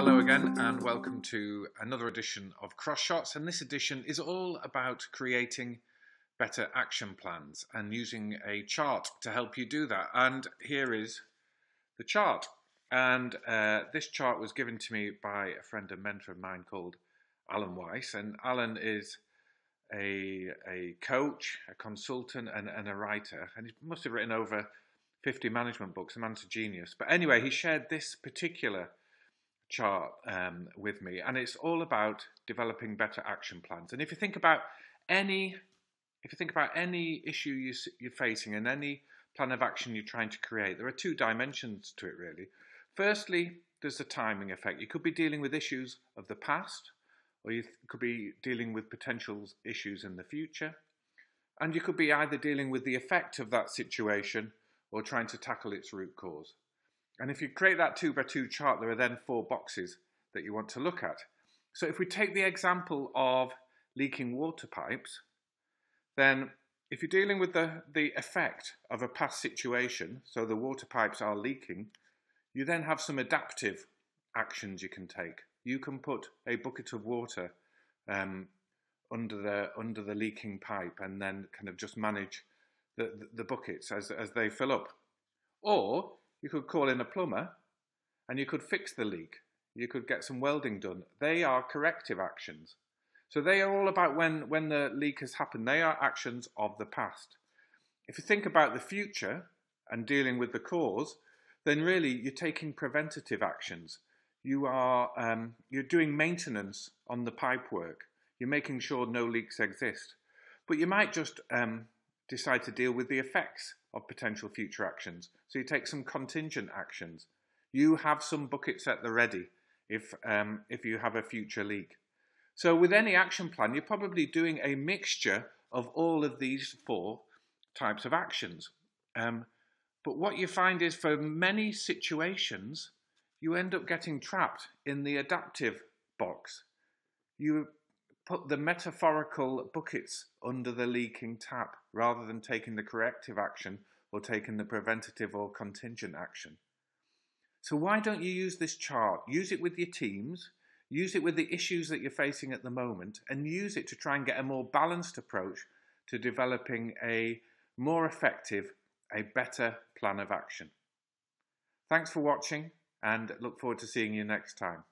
hello again, and welcome to another edition of Cross Shots. And this edition is all about creating better action plans and using a chart to help you do that. And here is the chart. And uh, this chart was given to me by a friend and mentor of mine called Alan Weiss. And Alan is a, a coach, a consultant, and, and a writer. And he must have written over 50 management books, a man's a genius. But anyway, he shared this particular chart um, with me, and it's all about developing better action plans. And if you think about any, if you think about any issue you, you're facing and any plan of action you're trying to create, there are two dimensions to it really. Firstly, there's the timing effect. You could be dealing with issues of the past, or you could be dealing with potential issues in the future, and you could be either dealing with the effect of that situation or trying to tackle its root cause. And if you create that two by two chart, there are then four boxes that you want to look at. So if we take the example of leaking water pipes, then if you're dealing with the, the effect of a past situation, so the water pipes are leaking, you then have some adaptive actions you can take. You can put a bucket of water um, under the under the leaking pipe and then kind of just manage the, the buckets as, as they fill up. Or you could call in a plumber and you could fix the leak. You could get some welding done. They are corrective actions. So they are all about when, when the leak has happened. They are actions of the past. If you think about the future and dealing with the cause, then really you're taking preventative actions. You are um, you're doing maintenance on the pipe work. You're making sure no leaks exist. But you might just um, decide to deal with the effects of potential future actions. So you take some contingent actions. You have some buckets at the ready if, um, if you have a future leak. So with any action plan, you're probably doing a mixture of all of these four types of actions. Um, but what you find is for many situations, you end up getting trapped in the adaptive box. You put the metaphorical buckets under the leaking tap rather than taking the corrective action or taking the preventative or contingent action. So why don't you use this chart? Use it with your teams, use it with the issues that you're facing at the moment, and use it to try and get a more balanced approach to developing a more effective, a better plan of action. Thanks for watching and look forward to seeing you next time.